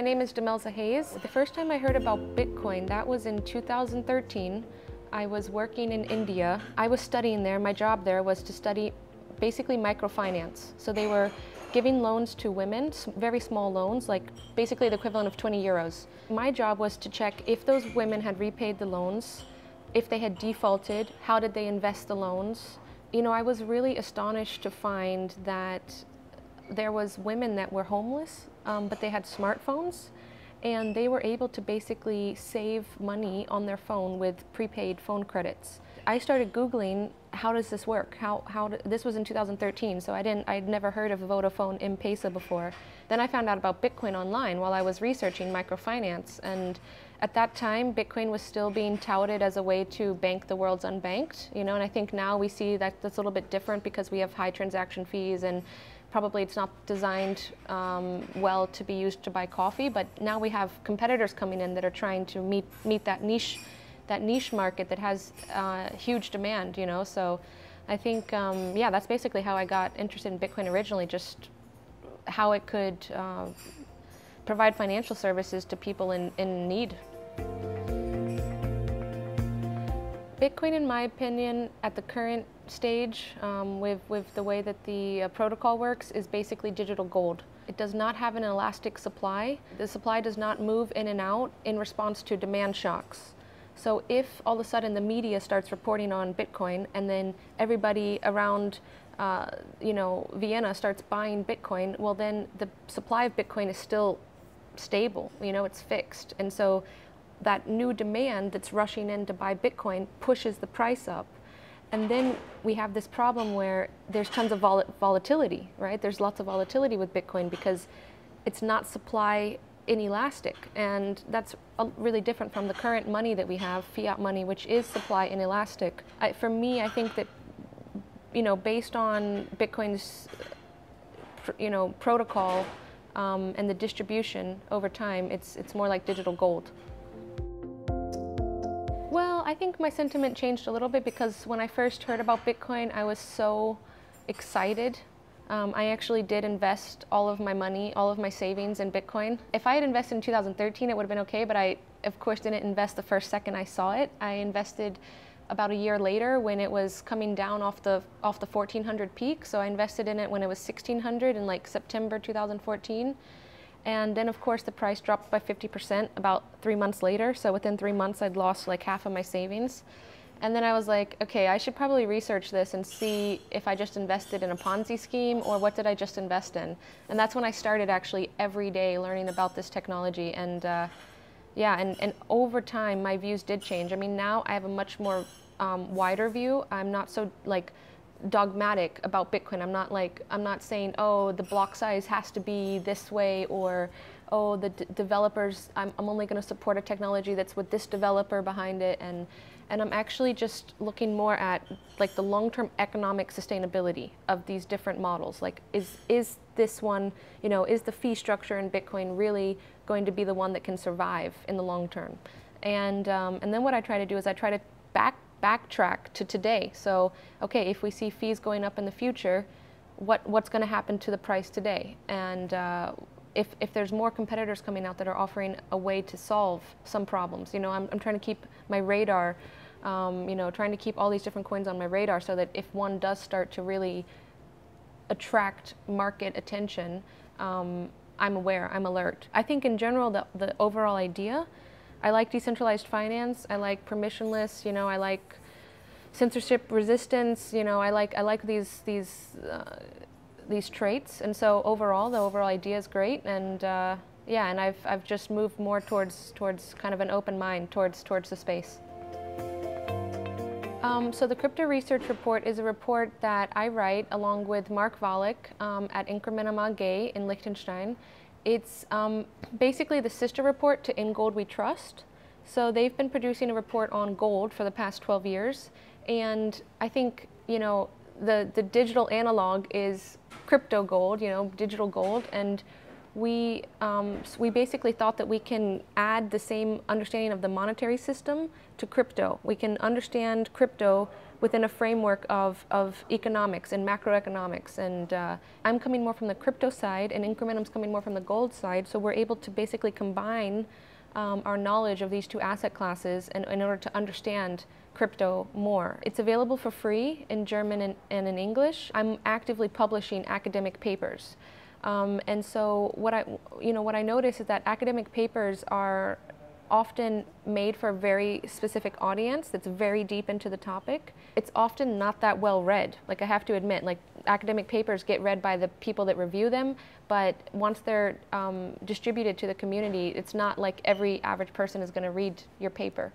My name is Demelza Hays. The first time I heard about Bitcoin, that was in 2013. I was working in India. I was studying there. My job there was to study basically microfinance. So they were giving loans to women, very small loans, like basically the equivalent of 20 euros. My job was to check if those women had repaid the loans, if they had defaulted, how did they invest the loans. You know, I was really astonished to find that there was women that were homeless, um, but they had smartphones and they were able to basically save money on their phone with prepaid phone credits. I started Googling how does this work? How, how do, this was in 2013, so I didn't, I'd never heard of Vodafone M-Pesa before. Then I found out about Bitcoin online while I was researching microfinance, and at that time, Bitcoin was still being touted as a way to bank the world's unbanked, you know, and I think now we see that that's a little bit different because we have high transaction fees and probably it's not designed um, well to be used to buy coffee, but now we have competitors coming in that are trying to meet, meet that niche that niche market that has uh, huge demand, you know. So I think, um, yeah, that's basically how I got interested in Bitcoin originally, just how it could uh, provide financial services to people in, in need. Bitcoin, in my opinion, at the current stage, um, with, with the way that the uh, protocol works, is basically digital gold. It does not have an elastic supply. The supply does not move in and out in response to demand shocks. So if all of a sudden the media starts reporting on Bitcoin and then everybody around uh, you know, Vienna starts buying Bitcoin, well then the supply of Bitcoin is still stable, you know, it's fixed. And so that new demand that's rushing in to buy Bitcoin pushes the price up. And then we have this problem where there's tons of vol volatility, right? There's lots of volatility with Bitcoin because it's not supply inelastic. And that's really different from the current money that we have, fiat money, which is supply inelastic. I, for me, I think that, you know, based on Bitcoin's, you know, protocol um, and the distribution over time, it's, it's more like digital gold. I think my sentiment changed a little bit because when I first heard about Bitcoin, I was so excited um, I actually did invest all of my money, all of my savings in Bitcoin. If I had invested in 2013, it would have been okay, but I, of course, didn't invest the first second I saw it. I invested about a year later when it was coming down off the off the 1400 peak. So I invested in it when it was 1600 in like September 2014. And then of course the price dropped by 50% about three months later. So within three months I'd lost like half of my savings. And then I was like, okay, I should probably research this and see if I just invested in a Ponzi scheme or what did I just invest in. And that's when I started actually every day learning about this technology. And uh, yeah, and, and over time, my views did change. I mean, now I have a much more um, wider view. I'm not so like dogmatic about Bitcoin. I'm not like, I'm not saying, oh, the block size has to be this way or, oh, the developers, I'm, I'm only going to support a technology that's with this developer behind it. And, and I'm actually just looking more at like the long-term economic sustainability of these different models. Like, is is this one, you know, is the fee structure in Bitcoin really going to be the one that can survive in the long term? And um, and then what I try to do is I try to back backtrack to today. So, okay, if we see fees going up in the future, what what's going to happen to the price today? And uh, if, if there's more competitors coming out that are offering a way to solve some problems, you know, I'm, I'm trying to keep my radar um, you know, trying to keep all these different coins on my radar so that if one does start to really attract market attention, um, I'm aware, I'm alert. I think in general, the, the overall idea, I like decentralized finance, I like permissionless, you know, I like censorship resistance, you know, I like, I like these, these, uh, these traits. And so overall, the overall idea is great. And uh, yeah, and I've, I've just moved more towards, towards kind of an open mind towards, towards the space. Um, so the Crypto Research Report is a report that I write along with Mark Valek um, at Incrementum AG in Liechtenstein. It's um, basically the sister report to In Gold We Trust. So they've been producing a report on gold for the past 12 years. And I think, you know, the, the digital analog is crypto gold, you know, digital gold. And we, um, we basically thought that we can add the same understanding of the monetary system to crypto. We can understand crypto within a framework of, of economics and macroeconomics. And uh, I'm coming more from the crypto side, and Incrementum's coming more from the gold side. So we're able to basically combine um, our knowledge of these two asset classes in, in order to understand crypto more. It's available for free in German and, and in English. I'm actively publishing academic papers. Um, and so what I, you know, what I notice is that academic papers are often made for a very specific audience that's very deep into the topic. It's often not that well read. Like I have to admit, like academic papers get read by the people that review them, but once they're um, distributed to the community, it's not like every average person is going to read your paper.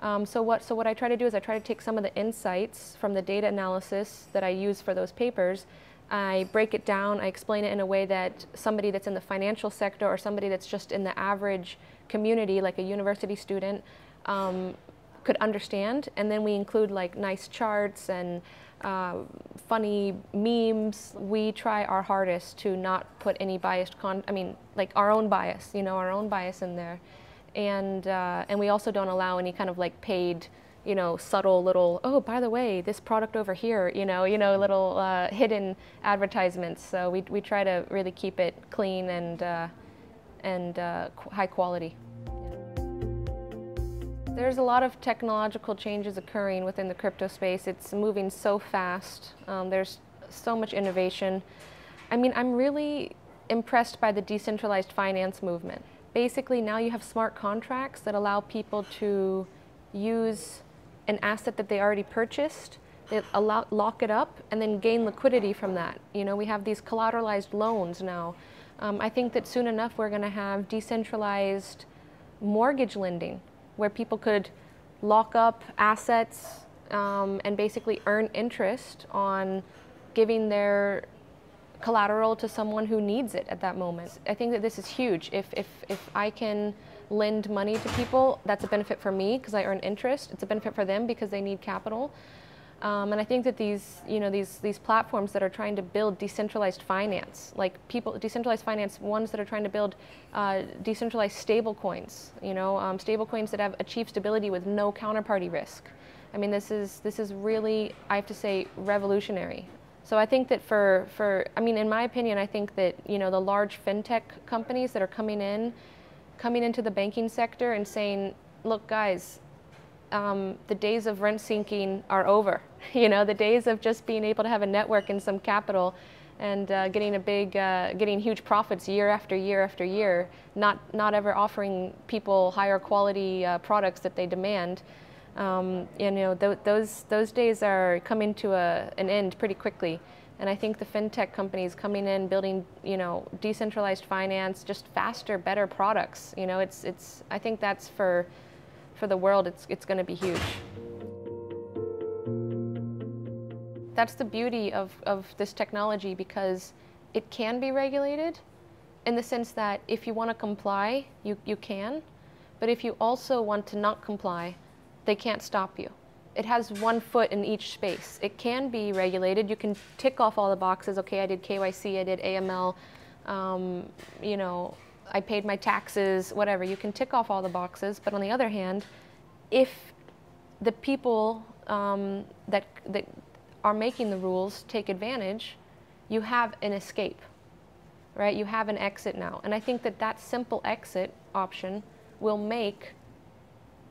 Um, so what so what I try to do is I try to take some of the insights from the data analysis that I use for those papers I break it down, I explain it in a way that somebody that's in the financial sector or somebody that's just in the average community, like a university student, um, could understand. And then we include like nice charts and uh, funny memes. We try our hardest to not put any biased con. I mean, like our own bias, you know, our own bias in there, and uh, and we also don't allow any kind of like paid you know, subtle little, oh, by the way, this product over here, you know, you know, little uh, hidden advertisements. So we, we try to really keep it clean and, uh, and uh, high quality. There's a lot of technological changes occurring within the crypto space. It's moving so fast. Um, there's so much innovation. I mean, I'm really impressed by the decentralized finance movement. Basically, now you have smart contracts that allow people to use an asset that they already purchased, they allow, lock it up, and then gain liquidity from that. You know, we have these collateralized loans now. Um, I think that soon enough we're going to have decentralized mortgage lending, where people could lock up assets um, and basically earn interest on giving their collateral to someone who needs it at that moment. I think that this is huge. If, if, if I can lend money to people, that's a benefit for me because I earn interest. It's a benefit for them because they need capital. Um, and I think that these, you know, these, these platforms that are trying to build decentralized finance, like people, decentralized finance, ones that are trying to build uh, decentralized stable coins, you know, um, stable coins that have achieved stability with no counterparty risk. I mean, this is, this is really, I have to say, revolutionary. So I think that for, for, I mean, in my opinion, I think that, you know, the large fintech companies that are coming in coming into the banking sector and saying, look, guys, um, the days of rent seeking are over. You know, the days of just being able to have a network and some capital and uh, getting a big, uh, getting huge profits year after year after year, not, not ever offering people higher quality uh, products that they demand. Um, you know, th those, those days are coming to a, an end pretty quickly. And I think the fintech companies coming in, building, you know, decentralized finance, just faster, better products. You know, it's, it's, I think that's for, for the world, it's, it's going to be huge. That's the beauty of, of this technology because it can be regulated in the sense that if you want to comply, you, you can. But if you also want to not comply, they can't stop you it has one foot in each space. It can be regulated. You can tick off all the boxes. Okay, I did KYC, I did AML, um, you know, I paid my taxes, whatever. You can tick off all the boxes. But on the other hand, if the people um, that, that are making the rules take advantage, you have an escape, right? You have an exit now. And I think that that simple exit option will make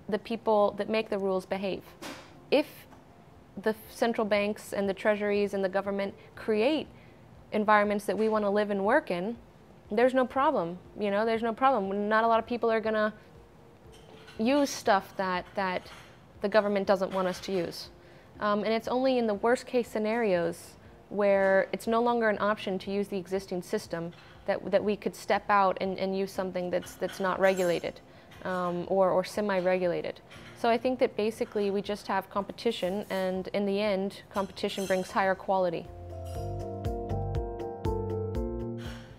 the people that make the rules behave if the central banks and the treasuries and the government create environments that we want to live and work in, there's no problem. You know, there's no problem. Not a lot of people are going to use stuff that, that the government doesn't want us to use. Um, and it's only in the worst case scenarios where it's no longer an option to use the existing system that, that we could step out and, and use something that's, that's not regulated um, or, or semi-regulated. So I think that basically we just have competition and in the end, competition brings higher quality.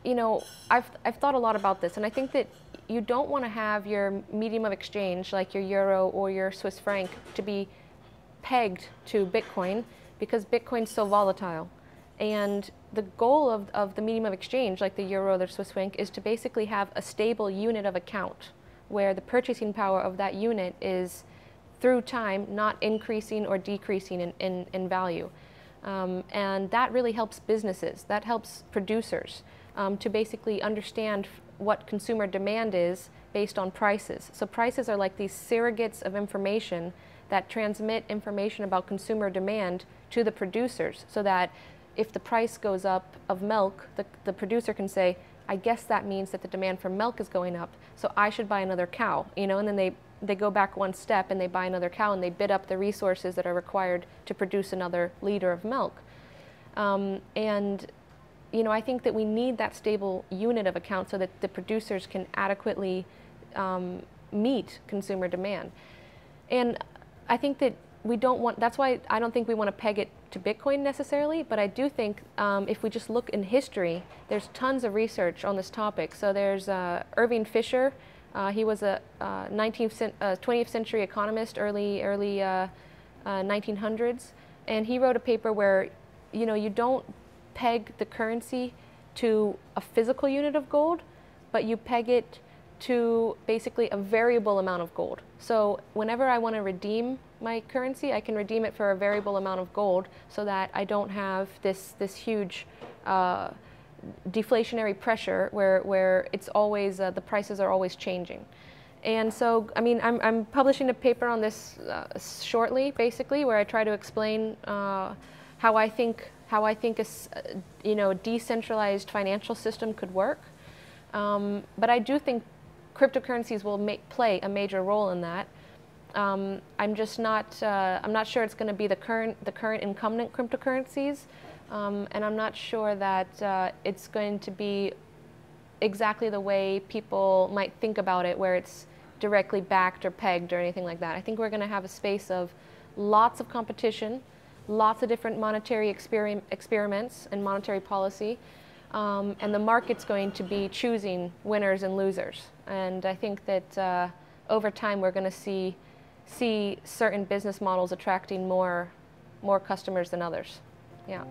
You know, I've, I've thought a lot about this and I think that you don't want to have your medium of exchange like your euro or your Swiss franc to be pegged to Bitcoin because Bitcoin's so volatile. And the goal of, of the medium of exchange, like the euro or the Swiss franc, is to basically have a stable unit of account where the purchasing power of that unit is through time, not increasing or decreasing in, in, in value. Um, and that really helps businesses, that helps producers um, to basically understand what consumer demand is based on prices. So prices are like these surrogates of information that transmit information about consumer demand to the producers so that if the price goes up of milk, the, the producer can say, I guess that means that the demand for milk is going up, so I should buy another cow, you know, and then they, they go back one step and they buy another cow and they bid up the resources that are required to produce another liter of milk. Um, and you know, I think that we need that stable unit of account so that the producers can adequately um, meet consumer demand. And I think that we don't want, that's why I don't think we want to peg it to Bitcoin necessarily, but I do think um, if we just look in history, there's tons of research on this topic. So there's uh, Irving Fisher, uh, he was a uh, 19th, 20th uh, century economist, early, early 1900s, uh, and he wrote a paper where, you know, you don't peg the currency to a physical unit of gold, but you peg it to basically a variable amount of gold. So whenever I want to redeem my currency, I can redeem it for a variable amount of gold so that I don't have this, this huge uh, deflationary pressure where, where it's always, uh, the prices are always changing. And so, I mean, I'm, I'm publishing a paper on this uh, shortly, basically, where I try to explain uh, how I think how I think a you know decentralized financial system could work. Um, but I do think cryptocurrencies will make, play a major role in that. Um, I'm just not uh, I'm not sure it's going to be the current the current incumbent cryptocurrencies, um, and I'm not sure that uh, it's going to be exactly the way people might think about it, where it's directly backed or pegged or anything like that. I think we're going to have a space of lots of competition lots of different monetary exper experiments and monetary policy. Um, and the market's going to be choosing winners and losers. And I think that uh, over time we're going to see see certain business models attracting more more customers than others. Yeah.